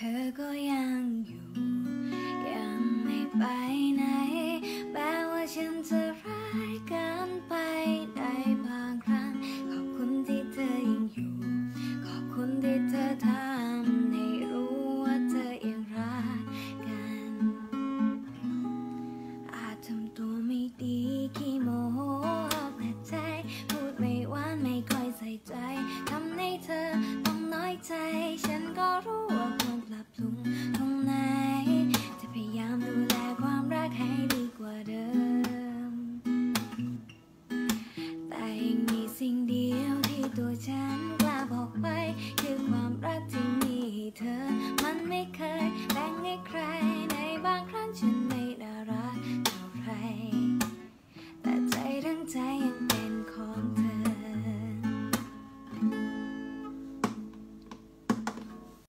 ธอก็ยังอยู่ ยังไม่ไปไหน แม้ว่าฉันจะร้ายกินไปในบางครั้ง ขอบคุณที่เธอยังอยู่ ขอบคุณที่เธอทำให้รู้ว่าเธอยังรักกัน อาจทำตัวไม่ดีขี้โมโหออกแต่ใจ พูดไม่หวานไม่ค่อยใส่ใจ cry.